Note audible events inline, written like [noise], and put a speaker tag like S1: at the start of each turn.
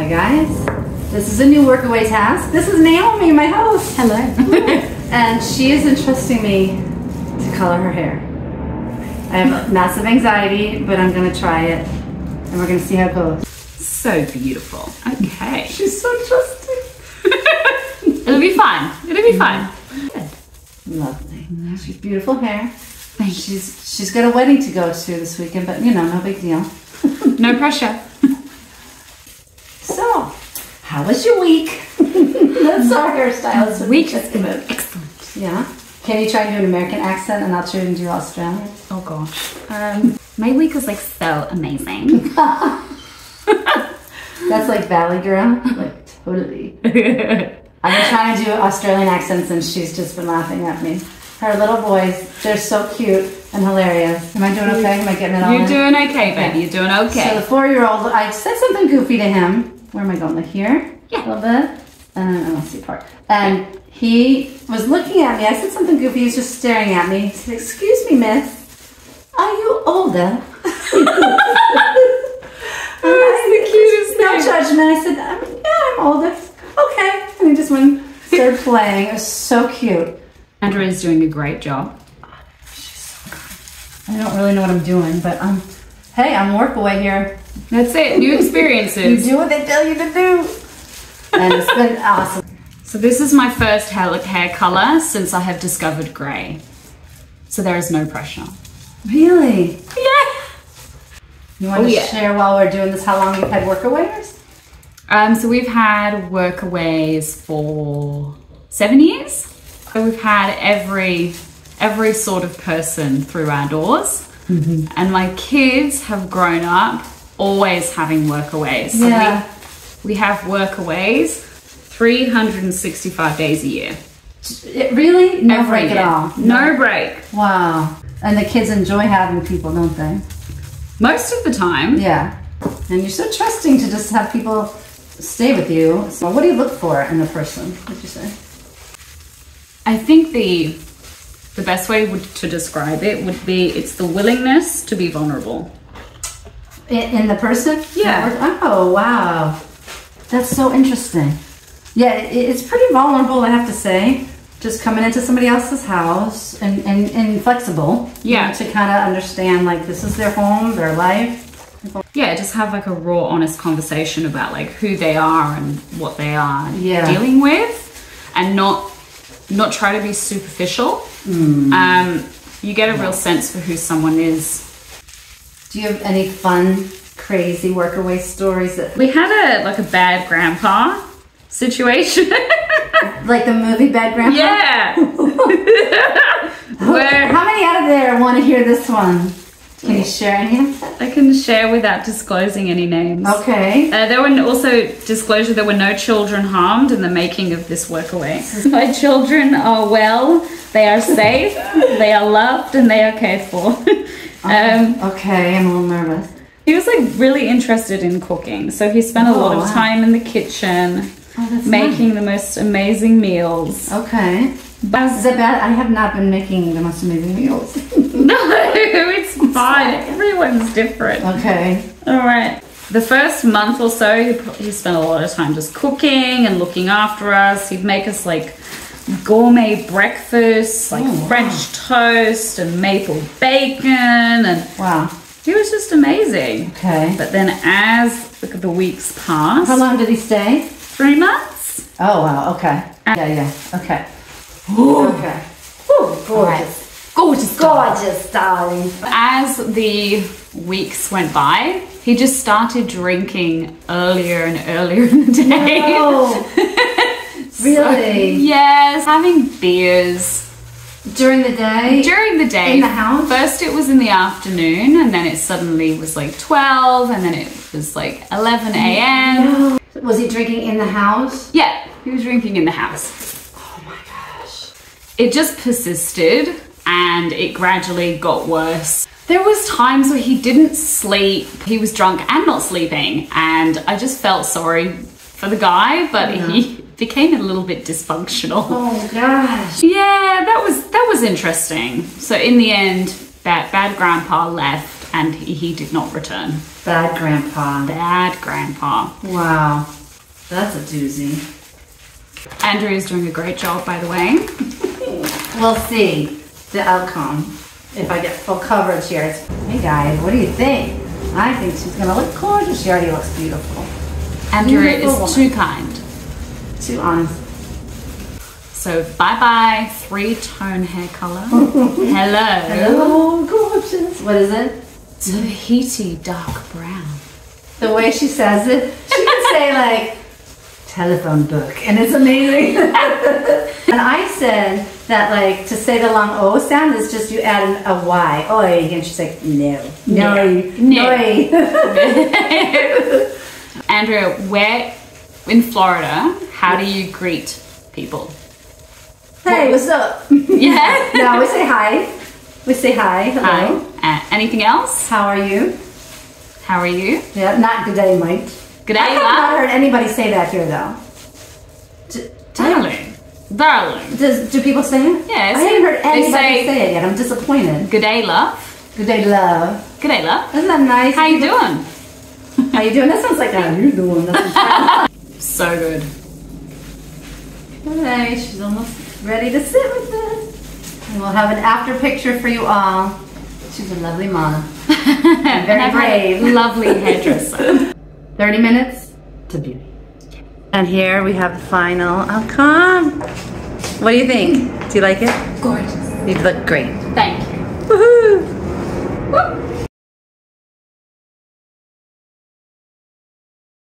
S1: Hi guys, this is a new workaway task. This is Naomi, my host.
S2: Hello. [laughs]
S1: and she is entrusting me to color her hair. I have massive anxiety, but I'm gonna try it and we're gonna see how it goes.
S2: so beautiful. Okay.
S1: She's so trusting. [laughs]
S2: It'll be fine. It'll be fine.
S1: Lovely. She's beautiful hair. She's she's got a wedding to go to this weekend, but you know, no big deal. [laughs]
S2: No pressure.
S1: How was your week? That's our hairstylist.
S2: Week has
S1: Just
S2: been excellent.
S1: Yeah. Can you try and do an American accent and I'll try and do Australian?
S2: Oh gosh. Um, my week was like so amazing. [laughs]
S1: That's like Valley Girl. Like totally. [laughs] I've been trying to do Australian accents and she's just been laughing at me. Her little boys, they're so cute and hilarious. Am I doing okay? Am I getting it all
S2: You're
S1: in?
S2: doing okay, baby. You're doing okay.
S1: So the four-year-old, I said something goofy to him. Where am I going? Like here?
S2: Yeah.
S1: A little bit. And I don't see part. And he was looking at me. I said something goofy. He was just staring at me. He said, "Excuse me, miss. Are you older?" [laughs] [laughs]
S2: That's the cutest
S1: no
S2: thing.
S1: judgment. I said, um, "Yeah, I'm older." Okay. And he just went started [laughs] playing. It was so cute.
S2: Andrea is doing a great job.
S1: I don't really know what I'm doing, but um, hey, I'm work away here.
S2: That's it. New
S1: You
S2: experiences.
S1: do what they tell you to do, and it's been [laughs] awesome.
S2: So this is my first hair, hair color since I have discovered grey. So there is no pressure.
S1: Really?
S2: Yeah.
S1: You want
S2: Oh,
S1: to
S2: yeah.
S1: share while we're doing this how long you've had workaways?
S2: Um, so we've had workaways for seven years. So we've had every every sort of person through our doors, and my kids have grown up always having workaways. So
S1: Yeah.
S2: we, we have workaways 365 days a year.
S1: It really? No
S2: Every
S1: break
S2: year.
S1: at all.
S2: No break.
S1: Wow. And the kids enjoy having people, don't they?
S2: Most of the time.
S1: Yeah. And you're so trusting to just have people stay with you. So what do you look for in a person? What'd you say?
S2: I think the the best way would, to describe it would be it's the willingness to be vulnerable.
S1: In, in the person?
S2: Yeah.
S1: Oh, wow. That's so interesting. Yeah, it, it's pretty vulnerable, I have to say. Just coming into somebody else's house and, and, and flexible. you
S2: Yeah.
S1: know, to kind of understand, like, this is their home, their life.
S2: Yeah, just have like a raw, honest conversation about like who they are and what they are
S1: Yeah.
S2: dealing with, and not not try to be superficial. Um, you get a real sense for who someone is.
S1: Do you have any fun, crazy workaway stories that,
S2: We had a like a bad grandpa situation. [laughs]
S1: like the movie Bad Grandpa?
S2: yeah. [laughs] [laughs] Where
S1: How many out of there want to hear this one? Can you share any?
S2: I can share without disclosing any names.
S1: Okay.
S2: Uh, there were also disclosure there were no children harmed in the making of this workaway. My children are well, they are safe, they are loved, and they are cared for. Um,
S1: Okay, I'm a little nervous.
S2: he was like really interested in cooking, so he spent a lot
S1: Oh,
S2: of
S1: wow.
S2: time in the kitchen
S1: Oh,
S2: making the most amazing meals.
S1: Okay.
S2: But
S1: Is bad? I have not been making the most amazing meals. [laughs]
S2: no, it's [laughs] fine. Everyone's different.
S1: okay.
S2: All right. The first month or so, he, he spent a lot of time just cooking and looking after us. He'd make us like gourmet breakfasts, like
S1: Oh, wow.
S2: French toast and maple bacon, and
S1: Wow.
S2: he was just amazing.
S1: Okay.
S2: But then, as the, weeks passed,
S1: How long did he stay?
S2: three months,
S1: Oh wow. Okay. Yeah. Yeah. Okay. Okay. Ooh, gorgeous.
S2: gorgeous,
S1: Gorgeous, darling.
S2: As the weeks went by, he just started drinking earlier and earlier in the day.
S1: Oh, [laughs] really? [laughs]
S2: Yes, having beers
S1: During the day?
S2: during the day.
S1: In the house?
S2: First, it was in the afternoon, and then it suddenly was like 12, and then it was like 11 a.m.
S1: Was he drinking in the house?
S2: Yeah, he was drinking in the house.
S1: Oh my gosh.
S2: It just persisted, and it gradually got worse. There was times where he didn't sleep. He was drunk and not sleeping, and I just felt sorry for the guy, but he became a little bit dysfunctional.
S1: Oh gosh.
S2: Yeah, that was that was interesting. So in the end, that bad grandpa left, and he, he did not return.
S1: Bad grandpa.
S2: Bad grandpa.
S1: Wow. That's a doozy.
S2: Andrea is doing a great job, by the way. [laughs]
S1: We'll see the outcome if I get full coverage here. Hey guys, what do you think? I think she's gonna look gorgeous. She already looks beautiful.
S2: Andrea
S1: Beautiful
S2: is
S1: woman.
S2: too kind.
S1: Too honest.
S2: So bye bye, three tone hair color. [laughs] Hello.
S1: Oh, gorgeous. What is it?
S2: Tahiti dark brown.
S1: The way she says it, she can say [laughs] like telephone book, and it's amazing. [laughs] and I said that like to say the long O sound is just you add a Y, oi, and she's like no, no,
S2: No.
S1: no.
S2: Andrea, where in Florida, how do you greet people?
S1: hey, what's up? [laughs]
S2: Yeah. [laughs]
S1: no, we say hi. We say hi. Hello.
S2: Hi. Uh, anything else?
S1: How are you?
S2: How are you?
S1: Yeah, not good day, mate.
S2: Good day, I
S1: have not heard anybody say that here though. Do,
S2: Darling. Darling.
S1: does, do people say it?
S2: Yeah,
S1: I haven't heard anybody
S2: say-
S1: say it yet. I'm disappointed.
S2: Good day, love.
S1: Good day, love.
S2: Good day, love.
S1: Isn't that nice?
S2: How you doing?
S1: How you doing? That sounds like [laughs] how you doing.
S2: So good.
S1: okay, she's almost ready to sit with us. And we'll have an after picture for you all. She's a lovely [laughs]
S2: and
S1: very
S2: I've had a
S1: brave.
S2: lovely hairdresser. [laughs]
S1: 30 minutes to beauty. And here we have the final outcome. What do you think? Do you like it?
S2: Gorgeous.
S1: You look great.
S2: Thank you.
S1: Woohoo!